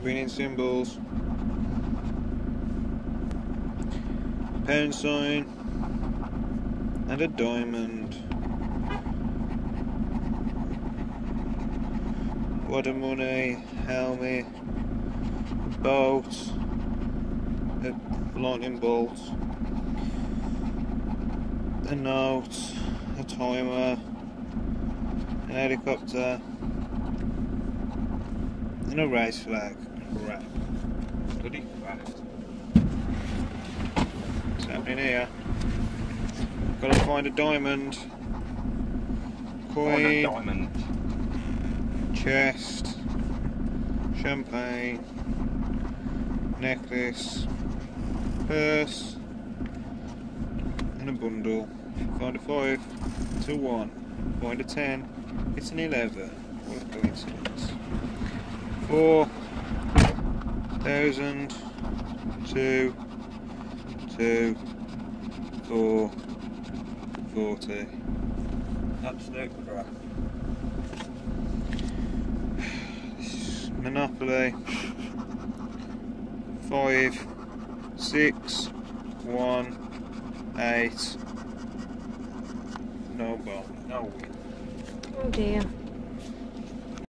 convenient symbols, pound sign, and a diamond. Water money, helmet, boat, a lightning bolt, a note, a timer, an helicopter, and a race flag. Crap. Bloody. What's happening here? Gotta find a diamond. Find a Coin, diamond. chest, champagne, necklace, purse, and a bundle. Find a 5, it's a 1. Find a 10, it's an 11. What a coincidence. 4, thousand, two, two, four, forty. Absolute crap. Monopoly. Five, six, one, eight. No bomb, no win. Oh dear.